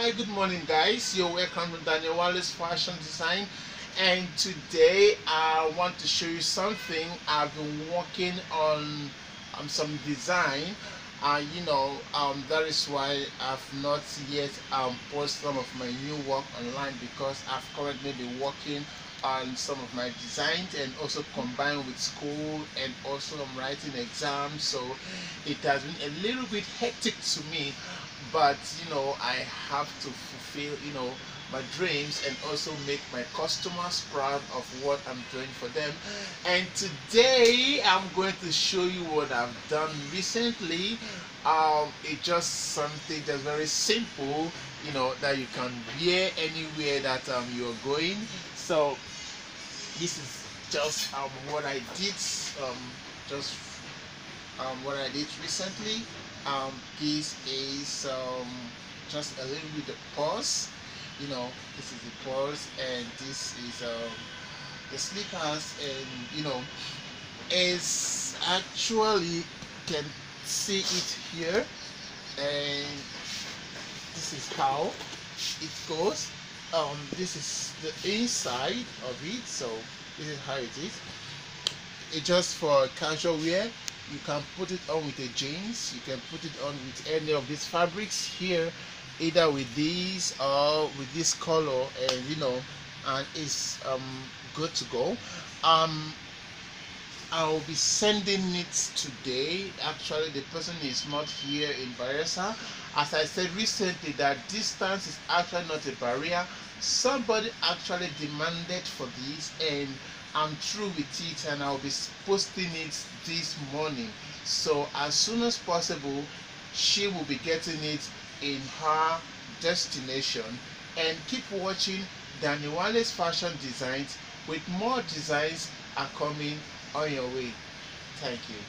Hi, good morning, guys. You're welcome to Daniel Wiley's Fashion Design, and today I want to show you something I've been working on um, some design. Uh, you know, um, that is why I've not yet um, posted some of my new work online because I've currently been working on some of my designs and also combined with school and also I'm writing exams. So it has been a little bit hectic to me but you know I have to fulfill you know my dreams and also make my customers proud of what I'm doing for them. And today I'm going to show you what I've done recently. Um, it's just something that's very simple you know that you can wear anywhere that um, you're going. So this is just um, what I did um, just um, what I did recently. Um, this is just a little bit of purse you know this is the purse and this is um, the sneakers and you know is actually can see it here and this is how it goes. Um this is the inside of it so this is how it is. It's just for casual wear. You can put it on with a jeans. You can put it on with any of these fabrics here either with these or with this color and you know and it's um good to go um I'll be sending it today. Actually, the person is not here in Bayelsa. As I said recently, that distance is actually not a barrier. Somebody actually demanded for this, and I'm through with it, and I'll be posting it this morning. So as soon as possible, she will be getting it in her destination. And keep watching Daniel Wallace Fashion Designs with more designs are coming on your way. Thank you.